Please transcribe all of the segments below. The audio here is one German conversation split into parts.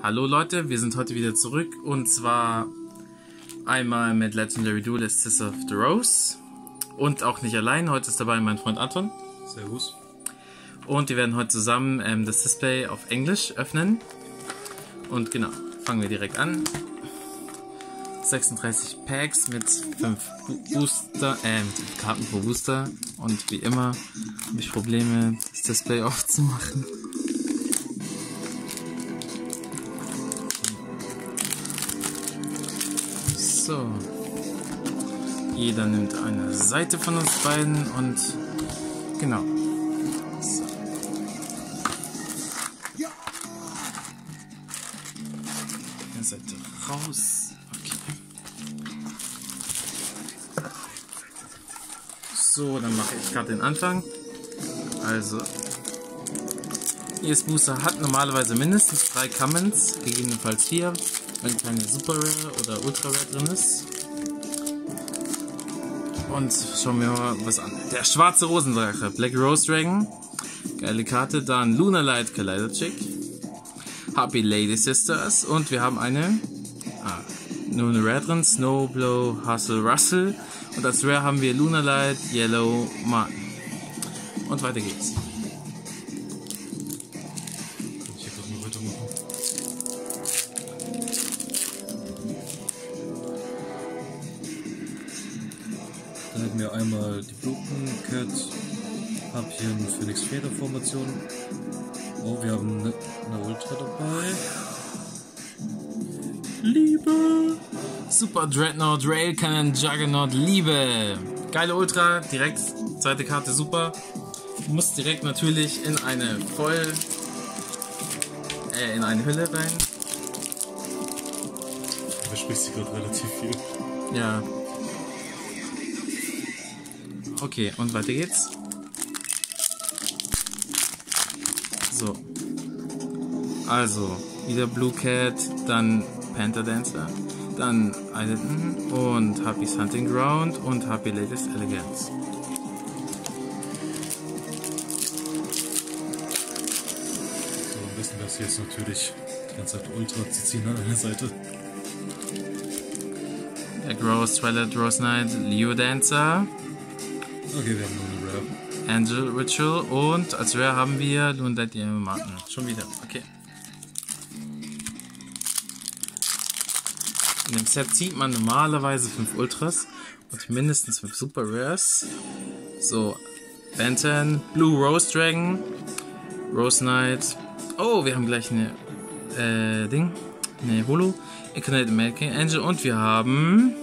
Hallo Leute, wir sind heute wieder zurück und zwar einmal mit Legendary Duelists of the Rose und auch nicht allein. Heute ist dabei mein Freund Anton Servus. und wir werden heute zusammen ähm, das Display auf Englisch öffnen. Und genau, fangen wir direkt an. 36 Packs mit 5 Bu Booster, äh, Karten pro Booster. Und wie immer habe ich Probleme, das Display aufzumachen. So. Jeder nimmt eine Seite von uns beiden und genau. So. Eine Seite raus. Okay. So, dann mache ich gerade den Anfang. Also, jedes Booster hat normalerweise mindestens drei Commons, gegebenenfalls vier, wenn keine Super Rare oder Ultra Rare drin ist. Und schauen wir mal was an. Der schwarze Rosendrache, Black Rose Dragon. Geile Karte. Dann Lunar Light Collider Chick. Happy Lady Sisters. Und wir haben eine. Ah, nur eine Rare drin. Snowblow Hustle Russell. Und als Rare haben wir Lunar Light Yellow Martin. Und weiter geht's. Phoenix Feder Formation. Oh, wir haben eine, eine Ultra dabei. Liebe. Super Dreadnought Rail Cannon Juggernaut Liebe. Geile Ultra, direkt zweite Karte super. Muss direkt natürlich in eine voll äh, in eine Hülle rein. Du versprichst sie gerade relativ viel. Ja. Okay, und weiter geht's. So. Also, wieder Blue Cat, dann Panther Dancer, dann Islington und Happy's Hunting Ground und Happy Latest Elegance. So, am besten wäre es jetzt natürlich die ganze Zeit Ultra zu ziehen an einer Seite. Black Rose, Twilight Rose Knight, Leo Dancer, Okay, wir haben nur eine Rare. Angel Ritual und als Rare haben wir Lundet Martin. Schon wieder, okay. In dem Set zieht man normalerweise 5 Ultras und mindestens 5 Super Rares. So, Benton, Blue Rose Dragon, Rose Knight. Oh, wir haben gleich eine äh, Ding, eine Holo, Incarnate American Angel und wir haben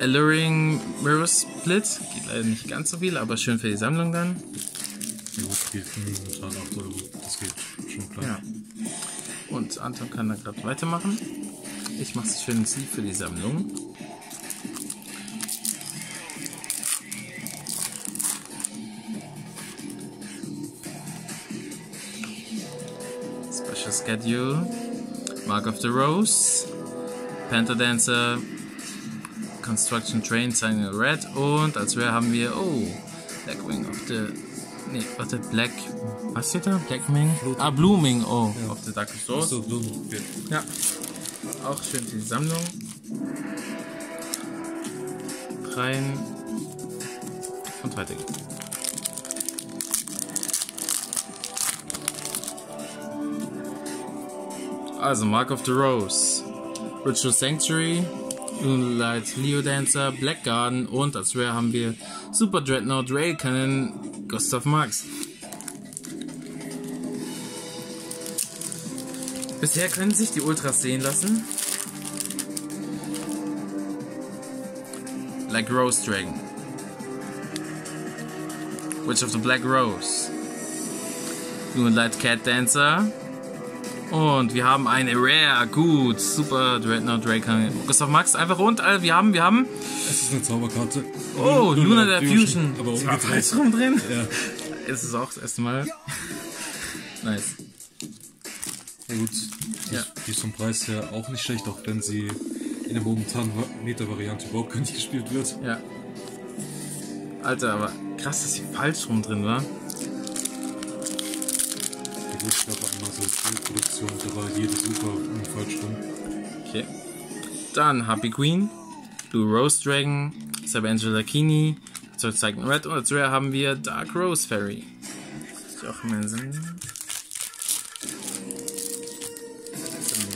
Alluring Mirror Split. Geht leider nicht ganz so viel, aber schön für die Sammlung dann. Ja gut, geht momentan 8 Euro. Das geht schon klar. Ja. Und Anton kann da gerade weitermachen. Ich mache es schön Ziel für die Sammlung. Special Schedule. Mark of the Rose. Panther Dancer. Construction Train Signal Red. Und als Rare haben wir, oh, Blackwing of the. Nee, warte, Black. Was steht da? Blackwing? Ah, Blooming, oh, of the Dark Source. So. Okay. Ja. Auch schön die Sammlung. Rein. Und weiter geht's. Also, Mark of the Rose. Ritual Sanctuary. Moonlight Leo Dancer, Black Garden und als Rare haben wir Super Dreadnought Rail Cannon Gustav Marx. Bisher können sich die Ultras sehen lassen. Black Rose Dragon. Witch of the Black Rose. Moonlight Cat Dancer. Und wir haben eine Rare, gut, super Dreadnought Dragon. Gustav Max, einfach rund. äh, Wir haben, wir haben. Es ist eine Zauberkarte. Oh, Luna der Fusion. Aber Sie war umgedreht. falsch rum drin. Ja. Es ist auch das erste Mal. Nice. Ja gut, die, Ja. die ist vom Preis her auch nicht schlecht, auch wenn sie in der momentanen Va- Meta-Variante überhaupt gar nicht gespielt wird. Ja. Alter, aber krass, dass sie falsch rum drin war. Die gut. Ich glaube einmal so Produktion, da war jede super falsch rum. Okay. Dann Happy Queen, Blue Rose Dragon, Sabangela Kini, zur Zeichen Red und als Rare haben wir Dark Rose Fairy. Ist auch immer Sinn.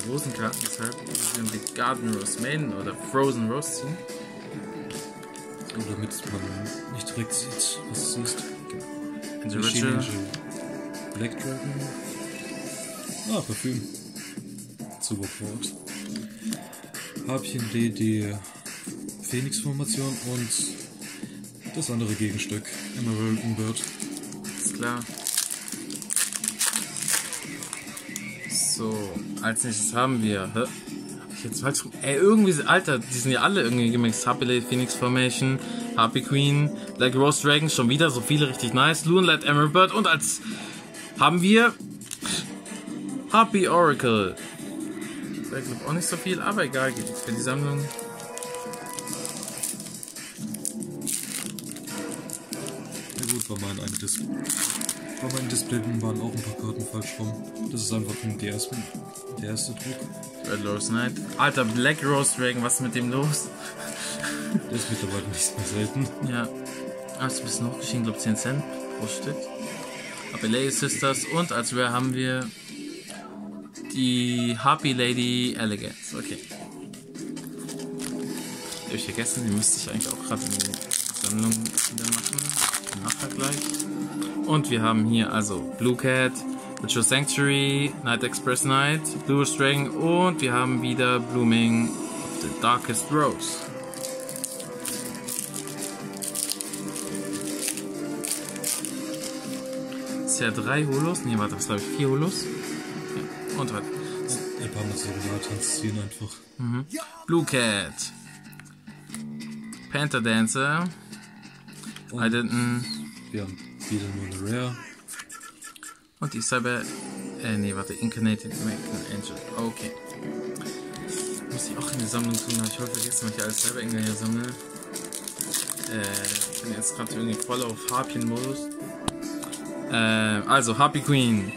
Die Rosenkarten, deshalb werden wir Garden Rose Maiden oder Frozen Rose ziehen. So, damit man nicht direkt sieht, was es ist. Angel Machine Ritual. Angel. Black Dragon. Ah, Parfüm. Super Port. Habchen D, die Phoenix-Formation und das andere Gegenstück. Emerald and Bird. Ist klar. So, als nächstes haben wir. Hä? Hab ich jetzt falsch rum? Ey, irgendwie, Alter, die sind ja alle irgendwie gemixt. Happy Lady Phoenix Formation, Happy Queen, Black Rose Dragon, schon wieder so viele richtig nice. Moonlight Emerald Bird und als haben wir Happy Oracle. Ich glaube auch nicht so viel, aber egal, geht für die Sammlung. Na gut, bei meinen einem Dis bei meinen Display waren auch ein paar Karten falsch rum. Das ist einfach ein der erste, der erste Druck. Red Rose Knight. Alter, Black Rose Dragon, was ist mit dem los? Der ist mittlerweile nicht mehr selten. Ja. Hast du ein bisschen hochgeschieden, glaube 10 Cent pro Stück. Abelay Sisters und als Rare haben wir die Happy Lady Elegance. Okay. Hab ich vergessen, die müsste ich eigentlich auch gerade in die Sammlung wieder machen. Nachher gleich. Und wir haben hier also Blue Cat, Ritual Sanctuary, Night Express Night, Blue String und wir haben wieder Blooming of the Darkest Rose. Ist ja drei Holos? Ne, warte, was glaube ich? Vier Holos? Ja. Und warte. Ein paar Mal so Tanz ziehen einfach. Blue Cat. Panther Dancer. Und Identen. wir haben wieder nur Rare. Und die Cyber. Äh, nee, warte. Incarnated American Angel. Okay. Muss ich auch in die Sammlung tun. Habe ich heute vergessen, weil ich alles Cyber Engel hier sammle. Äh, ich bin jetzt gerade irgendwie voll auf Harpien-Modus. Äh, also, Happy Queen.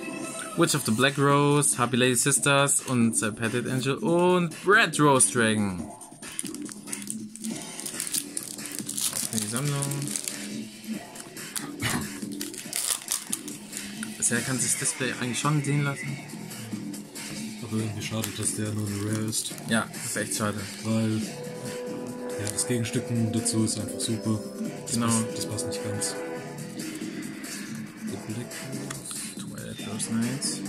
Witch of the Black Rose, Happy Lady Sisters und äh, Petted Angel und Red Rose Dragon. Die Sammlung. Bisher kann sich das Display eigentlich schon sehen lassen. Aber irgendwie schade, dass der nur eine Rare ist. Ja, das ist echt schade. Weil ja, das Gegenstück dazu ist einfach super. Das, Genau. passt, das passt nicht ganz. Der Knights.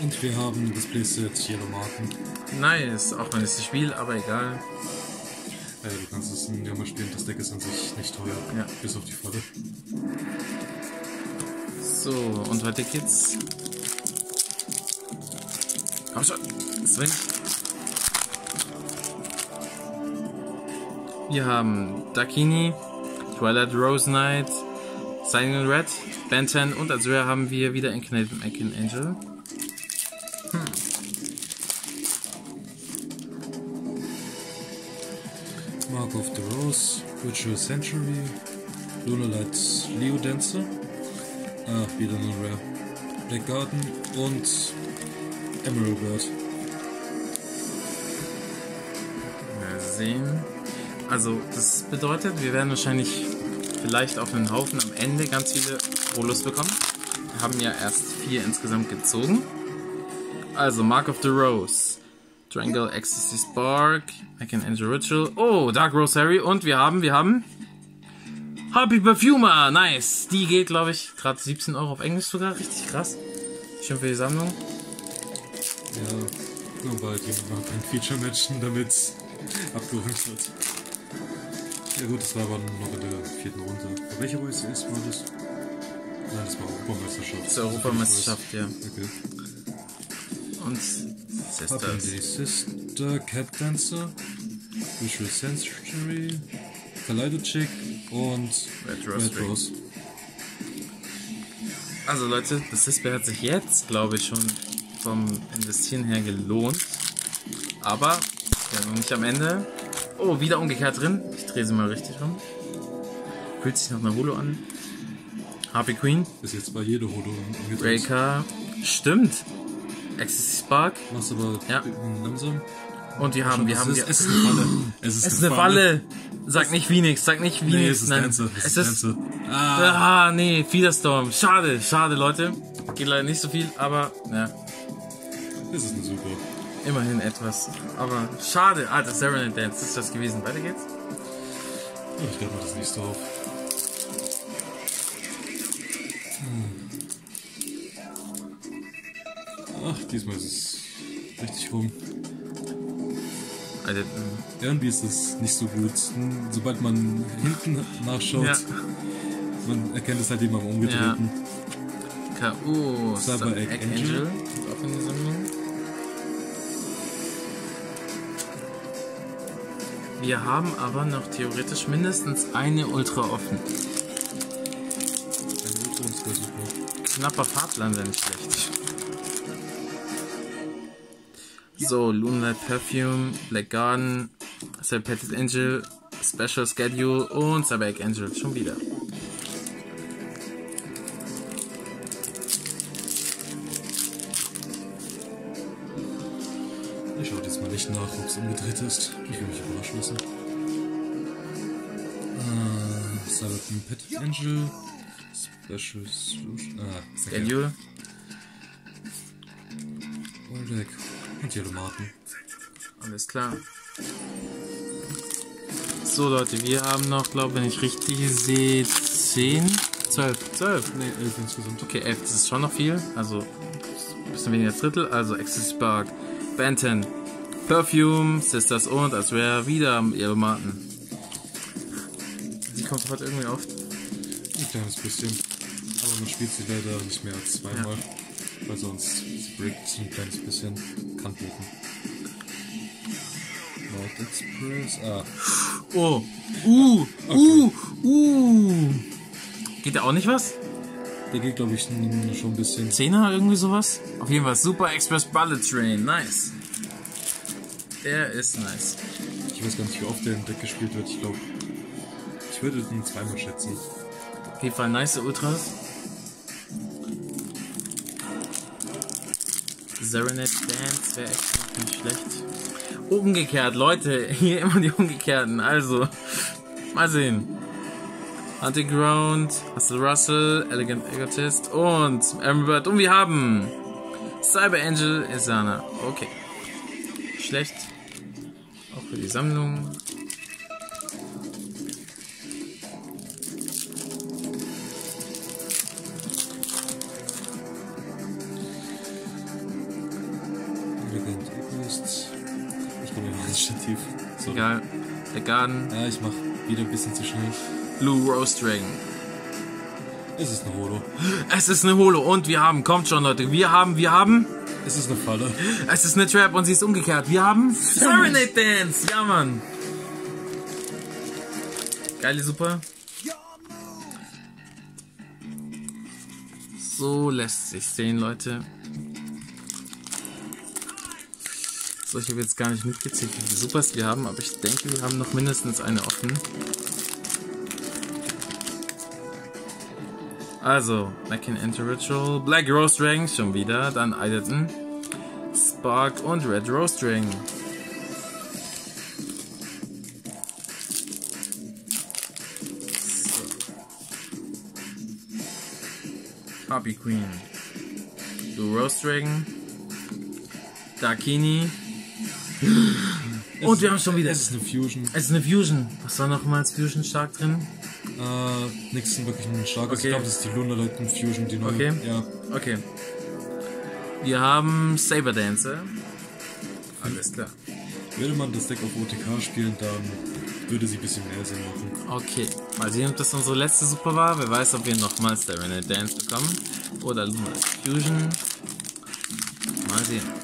Und wir ein Displayset Yellow Marken. Nice, auch wenn es das Spiel, aber egal. Äh, du kannst es in Jammer spielen, das Deck ist an sich nicht teuer. Ja. Bis auf die Falle. So, und weiter geht's. Komm schon, Sven. Wir haben Dakini, Twilight Rose Knight, Silent Red, Ben 10 und als Rare haben wir wieder Incarnated Mackin Angel. Mark of the Rose, Ritual Century, Lunar Light Leo Dancer. Ah, wieder eine Rare. Black Garden und Emerald Bird. Mal sehen. Also, das bedeutet, wir werden wahrscheinlich vielleicht auf einen Haufen am Ende ganz viele Rolos bekommen. Wir haben ja erst vier insgesamt gezogen. Also, Mark of the Rose, Triangle Ecstasy Spark, Macan Angel Ritual, oh, Dark Rose Harry und wir haben, wir haben Happy Perfumer, nice. Die geht, glaube ich, gerade 17 Euro auf Englisch sogar, richtig krass. Schön für die Sammlung. Ja, nur bald noch ein Feature matchen, damit abgeräumt wird. Ja gut, das war aber noch in der vierten Runde. Bei welcher Race ist war das? Nein, das war Europameisterschaft. Das ist Europameisterschaft, ja. Okay. Und Happy Sisters. Sister, Cat Dancer, Visual Sensory, Kaleido Chick und. Rose. Also Leute, das Display hat sich jetzt, glaube ich, schon vom Investieren her gelohnt. Aber ja, noch nicht am Ende. Oh, wieder umgekehrt drin. Ich drehe sie mal richtig rum. Fühlt sich nach einer Holo an. Harpy Queen, Bis jetzt war jede Holo umgedreht. Breaker, stimmt. Ecstasy Spark Machst aber Ja. langsam. und wir haben, wir haben, ist, wir, es ist eine Falle. Es ist, es ist eine Falle. Sag nicht Phoenix, sag nicht Phoenix. Nee, es ist nein. Dancer. Es Es ist, ist Dancer. Ah, ah, nee, Feederstorm. Schade, schade, Leute. Geht leider nicht so viel, aber, ja, das ist eine super. immerhin etwas. Aber schade, alter Serenade Dance, ist das gewesen. Weiter geht's. Oh, ich glaube mal das nächste auf. Hm. Ach, diesmal ist es richtig rum. Alter, Irgendwie ist es nicht so gut. Sobald man hinten nachschaut, ja, man erkennt es halt immer im Umgedrehten. K.O. Cyber Egg Angel. Angel. Auch in der Sammlung. Wir haben aber noch theoretisch mindestens eine Ultra offen. Ein super. Knapper Fahrplan wäre nicht schlecht. So, Moonlight Perfume, Black Garden, Serpentis Angel, Special Schedule und Egg Angel. Schon wieder. Ich schaue diesmal nicht nach, ob es umgedreht ist. Ich will mich überraschen lassen. Äh, Cyberpunk Pet Angel. Special Solution. Ah. Schedule. Waldeck. Martin. Alles klar. So Leute, wir haben noch, glaube wenn ich richtig sehe, 10, 12, 12. Ne, 11 insgesamt. Okay, 11, das ist schon noch viel. Also ein bisschen weniger als Drittel. Also Access Spark, Benton, Perfume, Sisters und als Rare wieder ihre Marken. Sie kommt heute irgendwie auf. Ein kleines bisschen. Aber man spielt sie leider nicht mehr als zweimal. Weil sonst sie breakt ein kleines bisschen. Kann bluten. Nord Express. Ah, Oh, uh, uh, uh. Geht da auch nicht was? der geht glaube ich schon ein bisschen. Zehner, irgendwie sowas? Auf jeden Fall Super Express Bullet Train, nice. Der ist nice. Ich weiß gar nicht, wie oft der im Deck gespielt wird. Ich glaube, ich würde den zweimal schätzen. Auf jeden Fall nice Ultras. Serenade Dance wäre echt nicht schlecht. Umgekehrt, Leute, hier immer die Umgekehrten. Also, mal sehen. Hunting Ground, Hustle Russell, Elegant Egotist und Amberbird. Und wir haben Cyber Angel Isana. Okay. Schlecht. Auch für die Sammlung. Egal. Der Garden. Ja, ich mach wieder ein bisschen zu schnell. Blue Rose Dragon. Es ist eine Holo. Es ist eine Holo und wir haben, kommt schon Leute, wir haben, wir haben, Es ist eine Falle. es ist eine Trap und sie ist umgekehrt. Wir haben Serenade Dance. Ja, Mann. Geile Super. So lässt sich sehen, Leute. So, ich habe jetzt gar nicht mitgezählt, wie viele Supers wir haben, aber ich denke, wir haben noch mindestens eine offen. Also, Mackin Enter Ritual, Black Rose Dragon schon wieder, dann Eiderton, Spark und Red Rose Dragon. So. Queen, Blue Rose Dragon, Darkini und wir haben schon wieder. Es ist eine Fusion. Es ist eine Fusion. Was war nochmal als Fusion stark drin? Äh, nichts wirklich ein starkes. Okay. Ich glaube, das ist die Lunar Lightning Fusion, die neue. Okay. Ja. Okay. Wir haben Saber Dancer. Alles klar. Würde man das Deck auf OTK spielen, dann würde sie ein bisschen mehr Sinn machen. Okay. Mal sehen, ob das unsere letzte Super war. Wer weiß, ob wir nochmal Serenade Dance bekommen. Oder Lunar Fusion. Mal sehen.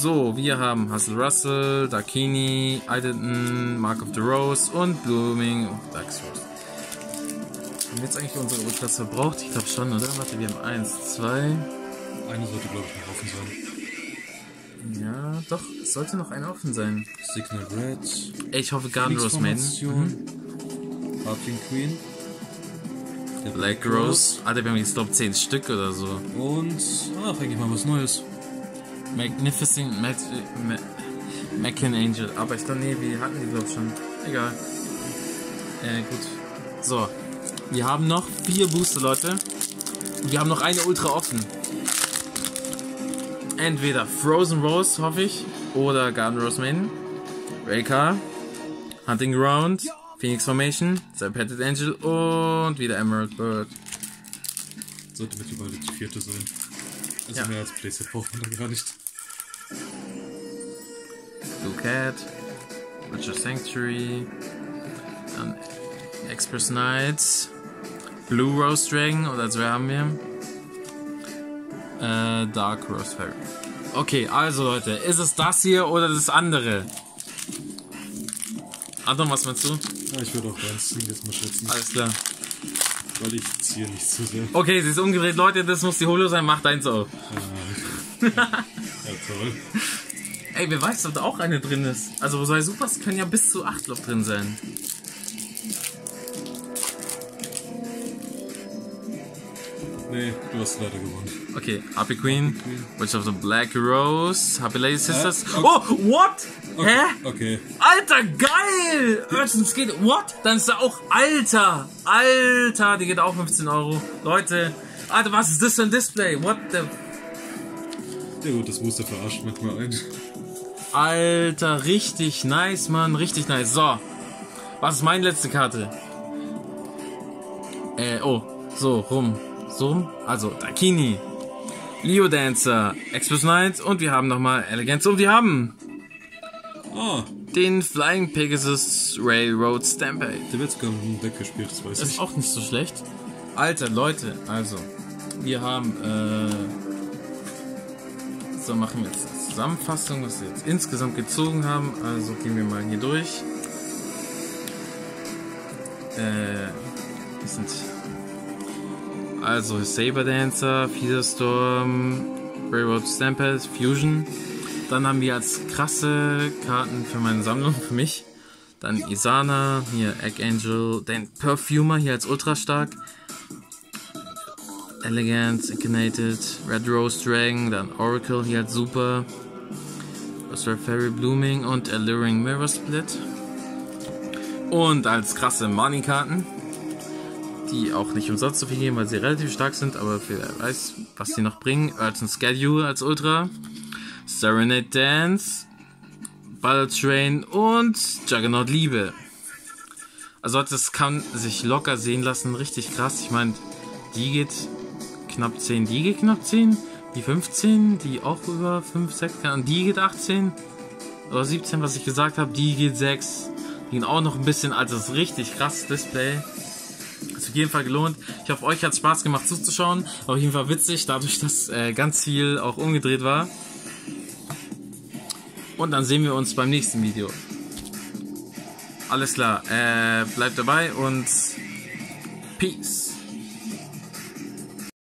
So, wir haben Hustle Russell, Dakini, Eidenton, Mark of the Rose und Blooming und Dax Rose. Haben wir jetzt eigentlich unsere Ultras verbraucht? Ich glaube schon, oder? Warte, wir haben eins, zwei. Eine sollte, glaube ich, noch offen sein. Ja, doch, es sollte noch eine offen sein. Signal Red. Ey, ich hoffe Garden Rose Maiden. Formation. Harping Queen. Der Black Rose. Alter, wir haben jetzt, glaube 10 Stück oder so. Und, ach, eigentlich mal was Neues. Magnificent Mac Ma Angel. Aber ich glaube, nee, wir hatten die, glaube ich, schon. Egal. Äh, gut. So. Wir haben noch vier Booster, Leute. Und wir haben noch eine Ultra offen. Entweder Frozen Rose, hoffe ich, oder Garden Rose Main. Raycar, Hunting Ground, Phoenix Formation, Serpented Angel und wieder Emerald Bird. Sollte mittlerweile die vierte sein. Also Ja. mehr als Playset braucht man dann gar nicht. Cat, Witcher Sanctuary, dann Express Knights, Blue Rose Dragon, oder wir haben wir. Äh, Dark Rose Fairy. Okay, also Leute, ist es das hier oder das andere? Anton, was meinst du? Ja, ich würde auch ganz jetzt mal schätzen, Alles klar. weil ich ziehe nicht zu sehr. Okay, sie ist umgedreht. Leute, das muss die Holo sein. Macht eins auf. Ja, toll. Ey, wer weiß, ob da auch eine drin ist. Also bei Supers können ja bis zu 8 Loch drin sein. Nee, du hast leider gewonnen. Okay, Happy Queen, Witch of the Black Rose, Happy Lady Sisters. okay. Oh, what? Okay. Hä? Okay. Alter, geil! Urgent geht. What? Dann ist da auch Alter. Alter, die geht auch 15 Euro. Leute, Alter, was ist das für ein Display? What the... Ja gut, das Muster verarscht manchmal ein. Alter, richtig nice, Mann. Richtig nice. So. Was ist meine letzte Karte? Äh, oh. So, rum. So rum. Also, Dakini. Leo Dancer. Express Knight. Und wir haben nochmal Elegance. Und wir haben Ah, den Flying Pegasus Railroad Stampede. der wird sogar mit dem Deck gespielt, das weiß Das ich. ist auch nicht so schlecht. Alter, Leute, also. Wir haben, äh. So, machen wir jetzt eine Zusammenfassung, was wir jetzt insgesamt gezogen haben. Also gehen wir mal hier durch. Äh. Das sind. Also Saber Dancer, Featherstorm, Railroad Stampede, Fusion. Dann haben wir als krasse Karten für meine Sammlung, für mich. Dann Isana, hier Egg Angel, den Perfumer hier als ultra stark. Elegance, Incarnated, Red Rose Dragon, dann Oracle hier als super. Rosary Fairy Blooming und Alluring Mirror Split. Und als krasse Money-Karten, die auch nicht umsonst so viel geben, weil sie relativ stark sind, aber wer weiß, was die noch bringen. Urgent Schedule als Ultra. Serenade Dance, Battle Train und Juggernaut Liebe. Also das kann sich locker sehen lassen, richtig krass. Ich meine, die geht knapp 10, die geht knapp 10, die 15, die auch über 5, 6 kann, die geht 18 oder 17, was ich gesagt habe, die geht 6. Die gehen auch noch ein bisschen, also das ist richtig krasses Display. Ist auf jeden Fall gelohnt. Ich hoffe, euch hat Spaß gemacht zuzuschauen. Auf jeden Fall witzig, dadurch, dass äh, ganz viel auch umgedreht war. Und dann sehen wir uns beim nächsten Video. Alles klar, äh, bleibt dabei und Peace.